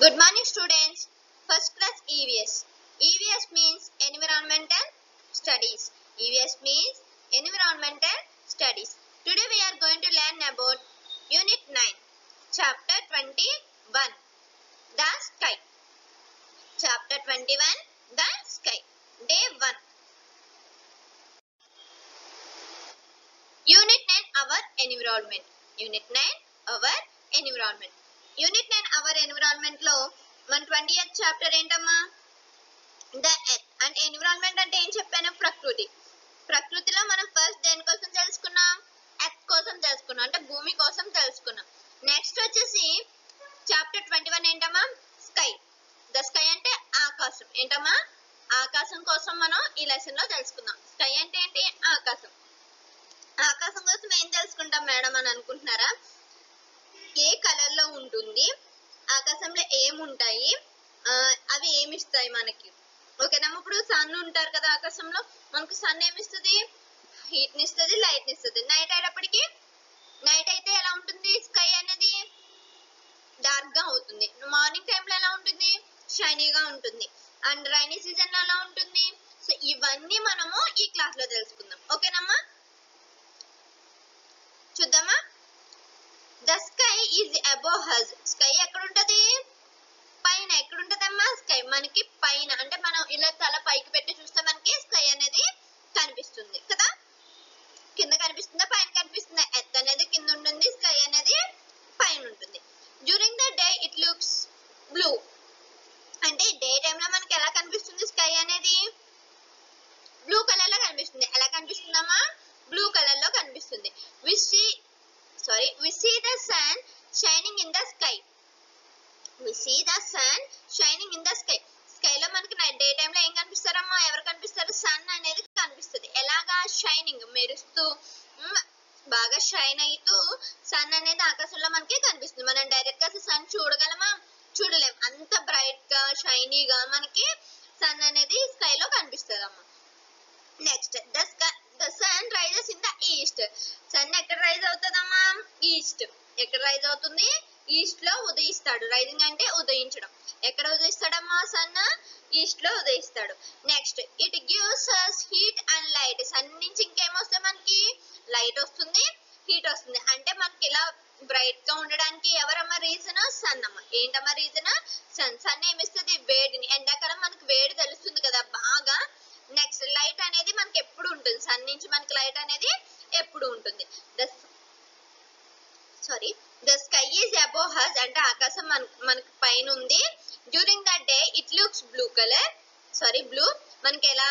Good morning students. First class EVS. EVS means Environmental Studies. EVS means Environmental Studies. Today we are going to learn about Unit 9, Chapter 21, The Sky. Chapter 21, The Sky. Day 1. Unit 9, Our Environment. Unit 9, Our Environment. Unit nine our ఎన్విరాన్మెంట్లో మన twenty eighth chapter ఏంటమ్మా? The earth అంటే environment అంటే ఏం చెప్పాను? ప్రకృతి. ప్రకృతిలో మనం first దేనికోసం తెలుసుకున్నాం? ఎర్త్ కోసం తెలుసుకున్నాం. అంటే భూమి కోసం తెలుసుకున్నాం. నెక్స్ట్ వచ్చేసి చాప్టర్ ట్వంటీ వన్ ఏంటమ్మా? స్కై ద స్కై అంటే ఆకాశం. ఏంటమ్మా? ఆకాశం కోసం మనం ఈ లెసన్లో తెలుసుకుందాం. స్కై అంటే ఏంటి? ఆకాశం. ఆకాశం కోసం ఏం తెలుసుకుంటాం మేడం అని అనుకుంటున్నారా? ఏ కలర్లో ఉంటుంది ఆకాశంలో ఏముంటాయి ఆ, అవి ఏమి ఇస్తాయి మనకి ఓకేనా ఇప్పుడు సన్ ఉంటారు కదా ఆకాశంలో మనకు సన్ ఏమిస్తుంది? హీట్ని ఇస్తుంది లైట్ని ఇస్తుంది నైట్ అయ్యేటప్పటికి నైట్ అయితే ఎలా ఉంటుంది? స్కై అనేది డార్క్గా అవుతుంది. మార్నింగ్ టైంలో ఎలా ఉంటుంది? షైనీగా ఉంటుంది. అండ్ రైనీ సీజన్లో ఎలా ఉంటుంది? సో ఇవన్నీ మనము ఈ క్లాస్లో తెలుసుకుందాం. ఓకేనమ్మా చూద్దామా? The sky is above us sky ఎక్కడ ఉంటది పైన. ఎక్కడ ఉంటదమ్మా స్కై మనకి పైన. అంటే మనం ఇలా తల పైకి పెట్టి చూస్తే మనకి స్కై అనేది కనిపిస్తుంది కదా? కింద కనిపిస్తుందా? పైన కనిపిస్తుందా? ఎత్ అనేది కింద ఉంటుంది. స్కై అనేది పైన ఉంటుంది. During the day it looks blue అంటే డే టైంలో మనకి ఎలా కనిపిస్తుంది స్కై అనేది? బ్లూ కలర్లో కనిపిస్తుంది. ఎలా కనిపిస్తుందమ్మా? బ్లూ కలర్లో కనిపిస్తుంది. We sorry sorry the sun shining in the sky we see the sun shining in the sky లో మనకి డే టైం లో ఏం కనిపిస్తారమ్మా? ఎవరు కనిపిస్తారు? సన్ అనేది కనిపిస్తుంది. ఎలాగా? షైనింగ్ మెరుస్తూ బాగా షైన్ అవుతూ సన్ అనేది ఆకాశంలో మనకి కనిపిస్తుంది. మనం డైరెక్ట్గా సన్ చూడగలమా? చూడలేం. అంత బ్రైట్గా షైనీగా మనకి సన్ అనేది స్కైలో కనిపిస్తుంది అమ్మా next the sky the sun rises in the east sun ఎక్కడ రైజ్ అవుతుందమ్మా ఈస్ట్ ఎక్కడ రైజ్ అవుతుంది ఈస్ట్లో ఉదయిస్తాడు. రైజింగ్ అంటే ఉదయించడం. ఎక్కడ ఉదయిస్తాడమ్మా సన్ ఈస్ట్లో ఉదయిస్తాడు. Next it gives us heat and light sun నుంచి ఇంకేమొస్తాయి మనకి? లైట్ వస్తుంది హీట్ వస్తుంది. అంటే మనకి ఇలా బ్రైట్గా ఉండడానికి ఎవరమ్మా రీజన్ సన్ అమ్మ. ఏంటమ్మా రీజన్ సన్ సన్ ఏమిస్తుంది? వేడిని. ఎండాకాలం మనకి వేడి తెలుస్తుంది కదా బాగా. నెక్స్ట్ లైట్ అనేది మనకి ఎప్పుడు ఉంటుంది? సన్ నుంచి మనకి లైట్ అనేది ఎప్పుడు ఉంటుంది the sorry the sky is above us అంటే ఆకాశం మన మనకి పైన ఉంది. During the day it looks blue colour sorry blue మనకి ఎలా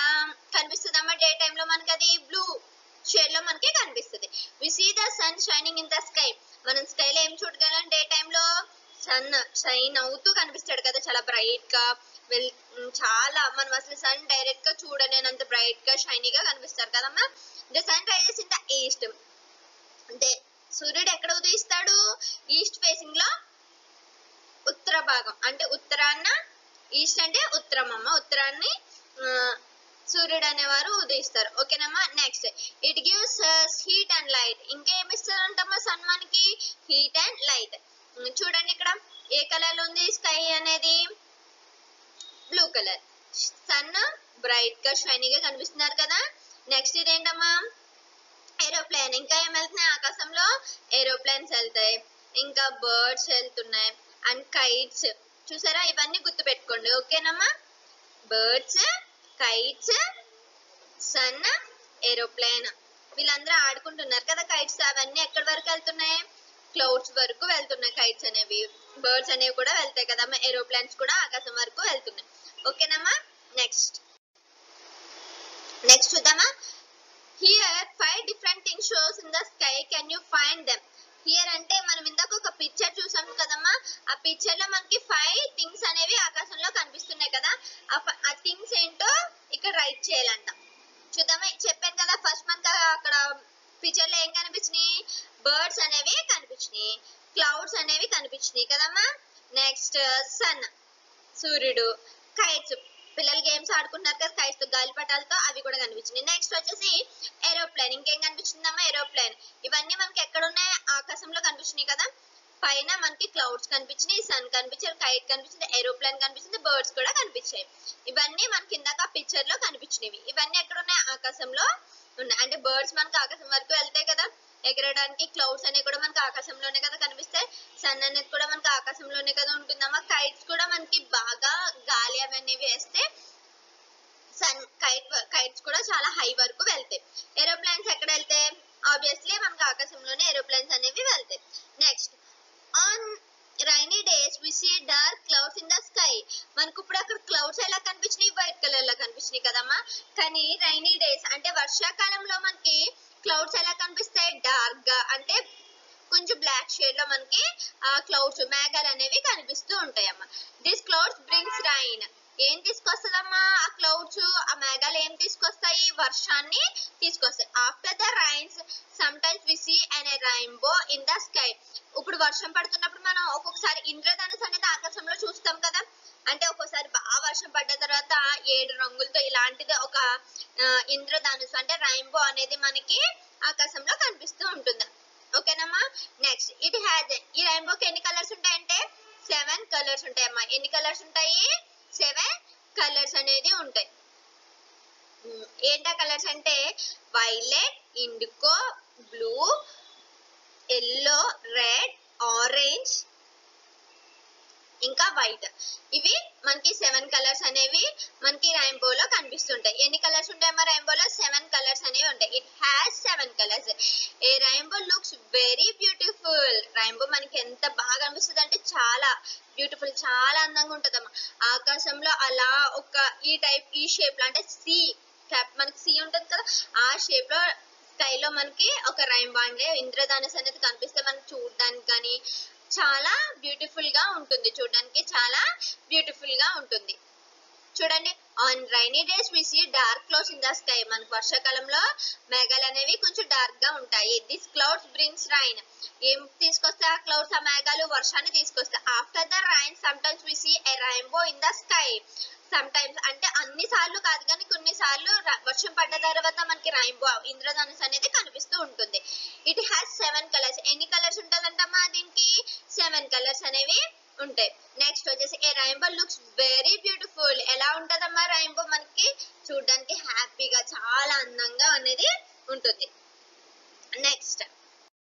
కనిపిస్తుంది అమ్మ డే లో మనకి అది బ్లూ షేడ్లో మనకి కనిపిస్తుంది. We see the sun shining in the sky మనం స్కై లో ఏం చూడగలం? డే టైంలో సన్ షైన్ అవుతూ కనిపిస్తాడు కదా. చాలా బ్రైట్గా వెల్ చాలా మనం అసలు సన్ డైరెక్ట్గా చూడలేనంత బ్రైట్గా షైనీగా కనిపిస్తారు కదమ్మా? The sun rises in the east సూర్యుడు ఎక్కడ ఉదయిస్తాడు? ఈస్ట్ ఫేసింగ్లో ఉత్తర భాగం. అంటే ఉత్తరాన్న ఈస్ట్ అంటే ఉత్తరం అమ్మ ఉత్తరాన్ని సూర్యుడు అనేవారు ఉదయిస్తారు. ఓకేనమ్మా? Next it gives heat and light ఇంకా ఇంకేమి ఇస్తారంటమ్మా సన్ మనకి హీట్ అండ్ లైట్ చూడండి ఇక్కడ. ఏ కలర్లో ఉంది స్కై అనేది? బ్లూ కలర్ సన్ బ్రైట్గా షైనీగా కనిపిస్తున్నారు కదా. నెక్స్ట్ ఇదేంటమ్మా? ఏరోప్లేన్. ఇంకా ఏం వెళ్తున్నాయి? ఆకాశంలో ఏరోప్లేన్స్ వెళ్తాయి. ఇంకా బర్డ్స్ వెళ్తున్నాయి. And kites. చూసారా? ఇవన్నీ గుర్తు పెట్టుకోండి. ఓకేనమ్మా? Birds kites sun aeroplane. వీళ్ళందరూ ఆడుకుంటున్నారు కదా కైట్స్. అవన్నీ ఎక్కడి వరకు వెళ్తున్నాయి? క్లౌడ్స్ వరకు వెళ్తున్నాయి కైట్స్ అనేవి. బర్డ్స్ అనేవి కూడా వెళ్తాయి కదమ్మా ఏరోప్లేన్స్ కూడా ఆకాశం వరకు వెళ్తున్నాయి. ఓకేనమ్మా? నెక్స్ట్. నెక్స్ట్ చూద్దామా? Here five different things shows in the sky can you find them here అంటే మనం ఇందాక ఒక పిక్చర్ చూసాం కదమ్మా. ఆ పిక్చర్లో మనకి ఫైవ్ థింగ్స్ అనేవి ఆకాశంలో కనిపిస్తున్నాయి కదా. ఆ ఆ థింగ్స్ ఏంటో ఇక్కడ రైట్ చేయాలంట. చూద్దామా? చెప్పాను కదా ఫస్ట్ మనకి అక్కడ పిక్చర్లో ఏం కనిపించినాయి? బర్డ్స్ అనేవి కనిపించినాయి. క్లౌడ్స్ అనేవి కనిపించినాయి కదమ్మా. నెక్స్ట్ సన్ సూర్యుడు. కైట్స్ పిల్లలు గేమ్స్ ఆడుకుంటున్నారు కదా కైట్స్తో గాలిపటాలతో అవి కూడా కనిపించింది నెక్స్ట్ వచ్చేసి ఏరోప్లేన్ ఇంకేం కనిపించిందమ్మా ఏరోప్లేన్ ఇవన్నీ మనకి ఎక్కడ ఉన్నాయి ఆకాశంలో కనిపించినాయి కదా. పైన మనకి క్లౌడ్స్ కనిపించినాయి సన్ కనిపించారు కైట్ కనిపించింది ఏరోప్లేన్ కనిపించింది బర్డ్స్ కూడా కనిపించాయి. ఇవన్నీ మనకి ఇందాక పిక్చర్లో కనిపించినవి. ఇవన్నీ ఎక్కడ ఉన్నాయి ఆకాశంలో ఉన్నాయి. అంటే బర్డ్స్ మనకి ఆకాశం వరకు వెళ్తాయి కదా. ఎగరడానికి క్లౌడ్స్ అనేవి కూడా మనకి ఆకాశంలోనే కదా కనిపిస్తాయి. సన్ అనేది కూడా మనకి ఆకాశంలోనే కదా ఉంటుందమ్మా. కైట్స్ కూడా మనకి బాగా గాలి అవన్నీ వేస్తే సన్ కైట్ కైట్స్ కూడా చాలా హై వరకు వెళ్తాయి. ఏరోప్లేన్స్ ఎక్కడ వెళ్తే ఆబ్వియస్లీ మనకి ఆకాశంలోనే ఏరోప్లేన్స్ అనేవి వెళ్తాయి. Next on rainy days we see dark clouds in the sky మనకు ఇప్పుడు అక్కడ క్లౌడ్స్ ఎలా కనిపించినాయి? వైట్ కలర్లో కనిపించినాయి కదమ్మా. కానీ రైనీ డేస్ అంటే వర్షాకాలంలో మనకి క్లౌడ్స్ ఎలా కనిపిస్తాయి? డార్క్గా అంటే కొంచెం బ్లాక్ షేడ్లో మనకి ఆ క్లౌడ్స్ మేఘాలు అనేవి కనిపిస్తూ ఉంటాయి అమ్మ దిస్ క్లౌడ్స్ బ్రింగ్స్ రైన్ ఏం తీసుకొస్తుందమ్మా? ఆ క్లౌడ్స్ ఆ మేఘాలు ఏం తీసుకొస్తాయి? వర్షాన్ని తీసుకొస్తాయి. After the rains sometimes we see and rainbow in the sky ఇప్పుడు వర్షం పడుతున్నప్పుడు మనం ఒక్కొక్కసారి ఇంద్రధనుసు అనేది ఆకాశంలో చూస్తాం కదా. అంటే ఒక్కోసారి బాగా వర్షం పడ్డ తర్వాత ఏడు రంగులతో ఇలాంటిది ఒక ఇంద్రధనుసు అంటే రైన్బో అనేది మనకి ఆకాశంలో కనిపిస్తూ ఉంటుంది. ఓకేనమ్మా? నెక్స్ట్ ఇట్ హ్యాజ్ ఈ రైన్బోకి ఎన్ని కలర్స్ ఉంటాయంటే? సెవెన్ కలర్స్ ఉంటాయమ్మా. ఎన్ని కలర్స్ ఉంటాయి? సెవెన్ కలర్స్ అనేది ఉంటాయి. ఏంటా కలర్స్ అంటే? Violet indigo blue yellow red orange ఇంకా వైట్. ఇవి మనకి సెవెన్ కలర్స్ అనేవి మనకి rainbow లో కనిపిస్తుంటాయి. ఎన్ని కలర్స్ ఉంటాయమ్మా rainbow లో? సెవెన్ కలర్స్ అనేవి ఉంటాయి. It has seven colours a rainbow looks very beautiful rainbow మనకి ఎంత బాగా అనిపిస్తుంది అంటే చాలా బ్యూటిఫుల్ చాలా అందంగా ఉంటదమ్మా. ఆకాశంలో అలా ఒక ఈ టైప్ ఈ షేప్లో అంటే సి మనకి సి ఉంటుంది కదా? ఆ షేప్లో స్కై లో మనకి ఒక రైన్బో అంటే ఇంద్రధనుస్ అనేది కనిపిస్తే మనకి చూడడానికి కానీ చాలా బ్యూటిఫుల్గా ఉంటుంది. చూడడానికి చాలా బ్యూటిఫుల్గా ఉంటుంది. చూడండి on rainy days we see dark clouds in the sky మనకు వర్షాకాలంలో మేఘాలు అనేవి కొంచెం డార్క్గా ఉంటాయి. దిస్ క్లౌడ్స్ బ్రింగ్స్ రైన్ ఏం తీసుకొస్తాయి ఆ క్లౌడ్స్ ఆ మేఘాలు? వర్షాన్ని తీసుకొస్తాయి. After the rain sometimes we see a rainbow in the sky sometimes అంటే అన్ని సార్లు కాదు కానీ కొన్ని సార్లు వర్షం పడ్డ తర్వాత మనకి రైన్బో ఇంద్రధనుస్ అనేది కనిపిస్తూ ఉంటుంది. ఇట్ హ్యాస్ సెవెన్ కలర్స్ ఎన్ని కలర్స్ ఉంటుందంటమ్మా కలర్స్ అనేవి ఉంటాయి. నెక్స్ట్ వచ్చేసి a rainbow looks very beautiful ఎలా ఉంటదమ్మా రైన్బో మనకి? చూడడానికి హ్యాపీగా చాలా అందంగా అనేది ఉంటుంది. నెక్స్ట్